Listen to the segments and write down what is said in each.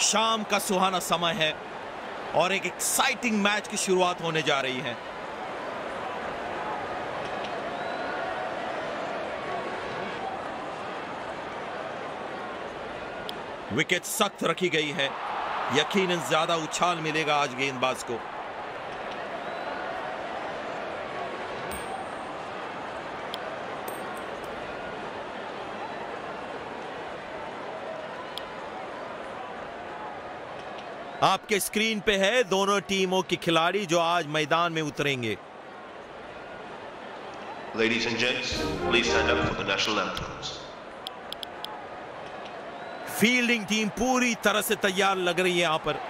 शाम का सुहाना समय है और एक एक्साइटिंग मैच की शुरुआत होने जा रही है। विकेट सख्त रखी गई है। यकीनन ज़्यादा उछाल मिलेगा आज गेंदबाज को। आपके स्क्रीन पे है दोनों टीमों के खिलाड़ी जो आज मैदान में उतरेंगे। Ladies and gents, please stand up for the national anthems. Fielding team पूरी तरह से तैयार लग रही है यहाँ पर।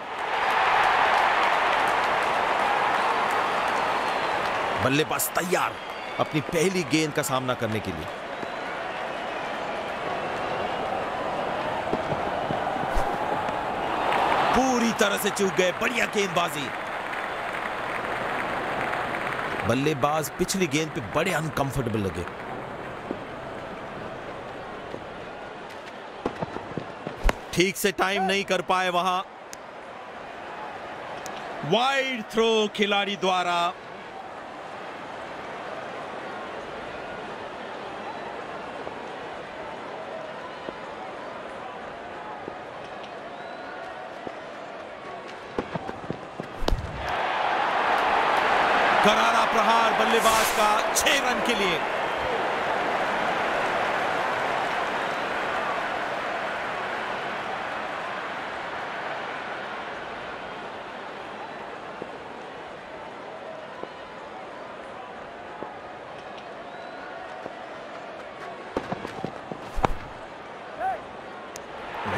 बल्लेबाज तैयार अपनी पहली गेंद का सामना करने के लिए पूरी तरह से चूक गए। बढ़िया गेंदबाजी। बल्लेबाज पिछली गेंद पे बड़े अनकंफर्टेबल लगे। ठीक से टाइम नहीं कर पाए वहाँ। वाइड थ्रो खिलाड़ी द्वारा। करारा प्रहार बल्लेबाज का छह रन के लिए।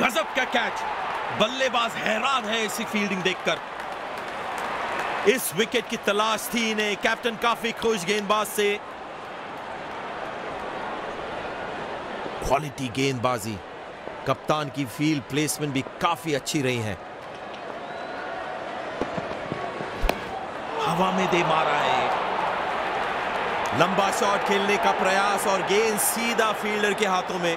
गजब का कैच बल्लेबाज हैरान है इसी फील्डिंग देखकर। इस विकेट की तलाश थी इन्हें। कैप्टन काफ़ी खुश गेंदबाज से। क्वालिटी गेंदबाजी। कप्तान की फ़ील्ड प्लेसमेंट भी काफ़ी अच्छी रही है। हवा में दे मारा है। लंबा शॉट खेलने का प्रयास और गेंद सीधा फील्डर के हाथों में।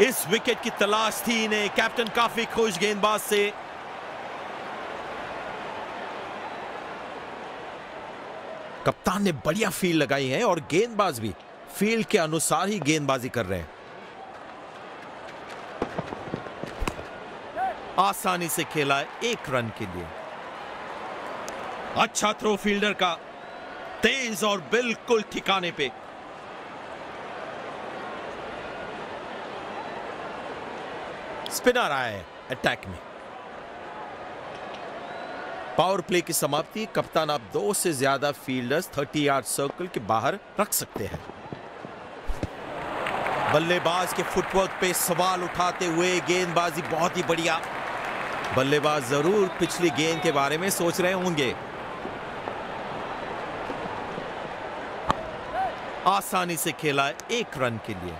इस विकेट की तलाश थी इन्हें। कैप्टन काफ़ी खुश गेंदबाज से। कप्तान ने बढ़िया फ़ील्ड लगाई है और गेंदबाज भी फ़ील्ड के अनुसार ही गेंदबाजी कर रहे हैं। आसानी से खेला है एक रन के लिए। अच्छा थ्रो फील्डर का तेज और बिल्कुल ठिकाने पे। स्पिनर आए अटैक में। पावर प्ले की समाप्ति, कप्तान आप दो से ज़्यादा फील्डर्स 30 यार्ड सर्कल के बाहर रख सकते हैं। बल्लेबाज के फुटवर्क पे सवाल उठाते हुए गेंदबाजी बहुत ही बढ़िया। बल्लेबाज ज़रूर पिछली गेंद के बारे में सोच रहे होंगे। आसानी से खेला एक रन के लिए।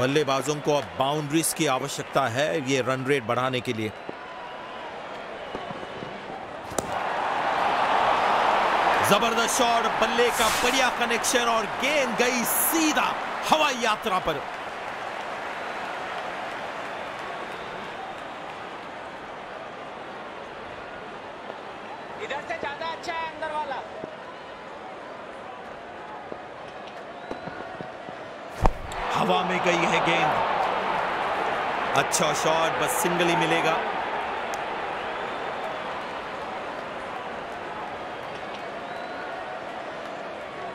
बल्लेबाजों को अब बाउंड्रीज की आवश्यकता है ये रन रेट बढ़ाने के लिए। ज़बरदस्त शॉट बल्ले का बढ़िया कनेक्शन और गेंद गई सीधा हवाई यात्रा पर। इधर से ज़्यादा अच्छा है अंदर वाला। हवा में गई है गेंद। अच्छा शॉट बस सिंगल ही मिलेगा।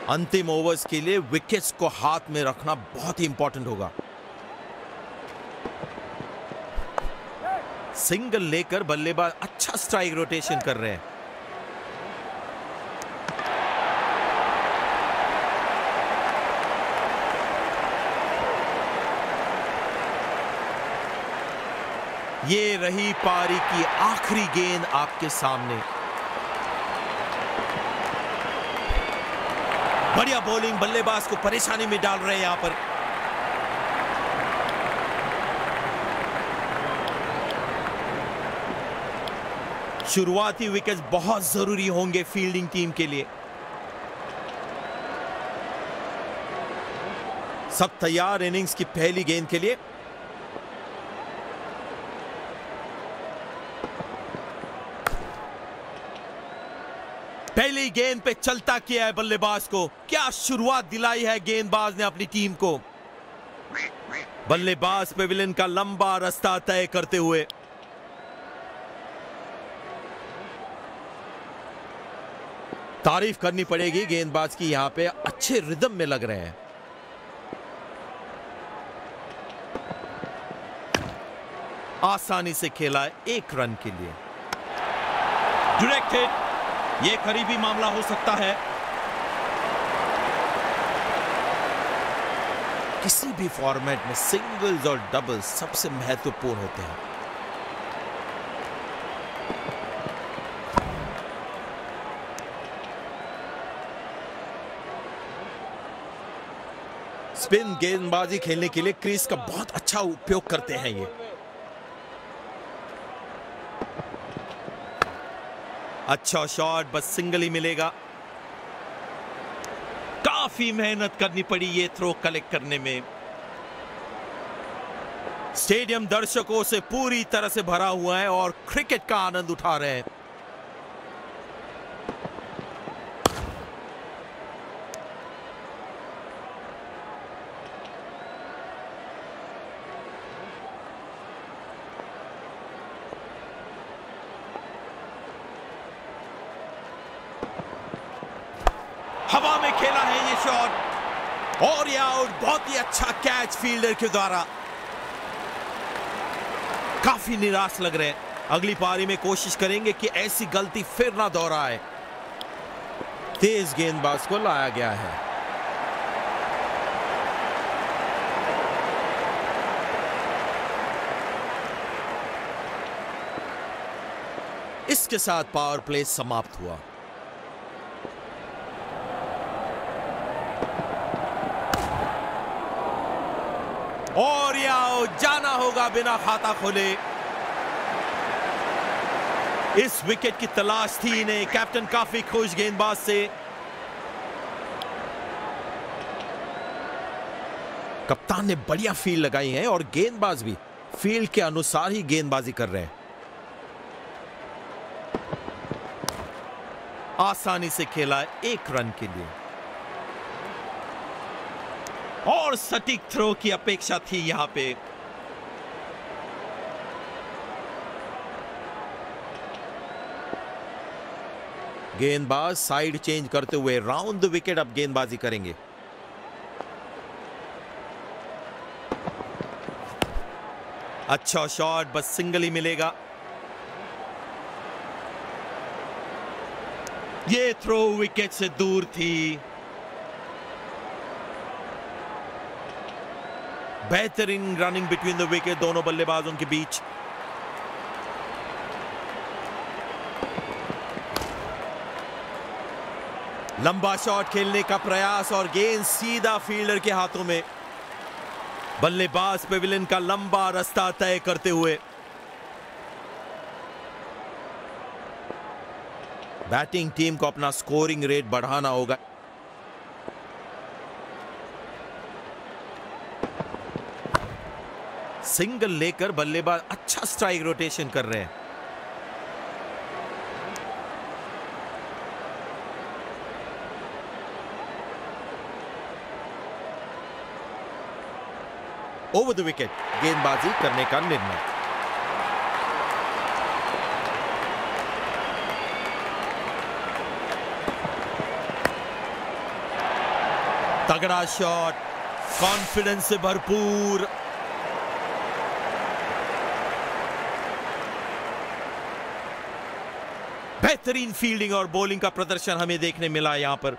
अंतिम ओवर्स के लिए विकेट्स को हाथ में रखना बहुत ही इंपॉर्टेंट होगा। सिंगल लेकर बल्लेबाज अच्छा स्ट्राइक रोटेशन कर रहे हैं। ये रही पारी की आखिरी गेंद आपके सामने। बढ़िया बॉलिंग बल्लेबाज को परेशानी में डाल रहे हैं यहाँ पर। शुरुआती विकेट बहुत ज़रूरी होंगे फील्डिंग टीम के लिए। सब तैयार इनिंग्स की पहली गेंद के लिए। पहली गेंद पे चलता किया है बल्लेबाज को। क्या शुरुआत दिलाई है गेंदबाज ने अपनी टीम को? बल्लेबाज पेविलियन का लंबा रास्ता तय करते हुए। तारीफ़ करनी पड़ेगी गेंदबाज की यहाँ पे। अच्छे रिदम में लग रहे हैं। आसानी से खेला एक रन के लिए। डायरेक्टेड ये करीबी मामला हो सकता है। किसी भी फॉर्मेट में सिंगल्स और डबल्स सबसे महत्वपूर्ण होते हैं। स्पिन गेंदबाजी खेलने के लिए क्रीज का बहुत अच्छा उपयोग करते हैं ये। अच्छा शॉट बस सिंगल ही मिलेगा। काफ़ी मेहनत करनी पड़ी ये थ्रो कलेक्ट करने में। स्टेडियम दर्शकों से पूरी तरह से भरा हुआ है और क्रिकेट का आनंद उठा रहे हैं हवा में खेला है ये शॉट और ये आउट बहुत ही अच्छा कैच फील्डर के द्वारा। काफ़ी निराश लग रहे हैं। अगली पारी में कोशिश करेंगे कि ऐसी गलती फिर ना दोहराए। तेज गेंदबाज को लाया गया है। इसके साथ पावर प्ले समाप्त हुआ। और या जाना होगा बिना खाता खोले। इस विकेट की तलाश थी इन्हें। कैप्टन काफ़ी खुश गेंदबाज से। कप्तान ने बढ़िया फ़ील्ड लगाई है और गेंदबाज भी। फ़ील्ड के अनुसार ही गेंदबाजी कर रहे हैं। आसानी से खेला एक रन के लिए। और सटीक थ्रो की अपेक्षा थी यहाँ पे। गेंदबाज साइड चेंज करते हुए राउंड द विकेट अब गेंदबाजी करेंगे। अच्छा शॉट बस सिंगल ही मिलेगा। ये थ्रो विकेट से दूर थी। बेहतरीन रनिंग बिटवीन द विकेट दोनों बल्लेबाजों के बीच। लंबा शॉट खेलने का प्रयास और गेंद सीधा फील्डर के हाथों में। बल्लेबाज पेविलियन का लंबा रास्ता तय करते हुए। बैटिंग टीम को अपना स्कोरिंग रेट बढ़ाना होगा। सिंगल लेकर बल्लेबाज अच्छा स्ट्राइक रोटेशन कर रहे हैं। ओवर द विकेट गेंदबाजी करने का निर्णय। तगड़ा शॉट कॉन्फिडेंस से भरपूर। बेहतरीन फील्डिंग और बॉलिंग का प्रदर्शन हमें देखने मिला यहाँ पर।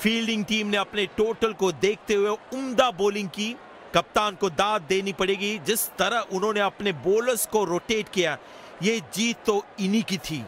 फील्डिंग टीम ने अपने टोटल को देखते हुए उम्दा बॉलिंग की। कप्तान को दाद देनी पड़ेगी। जिस तरह उन्होंने अपने बॉलर्स को रोटेट किया, ये जीत तो इन्हीं की थी।